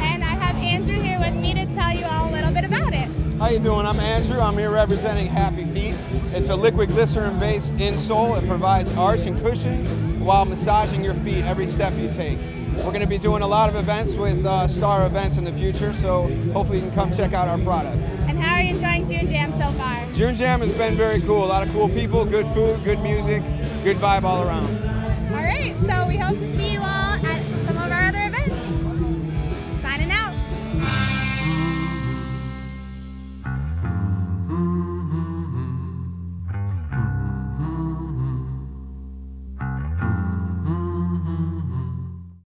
and I have Andrew here with me to tell you all a little bit about it. How you doing? I'm Andrew. I'm here representing Happy Feet. It's a liquid glycerin-based insole. It provides arch and cushion while massaging your feet every step you take. We're going to be doing a lot of events with uh, StarEvents in the future, so hopefully you can come check out our product. And how are you enjoying June Jam so far? June Jam has been very cool. A lot of cool people, good food, good music, good vibe all around. All right, so we hope to see you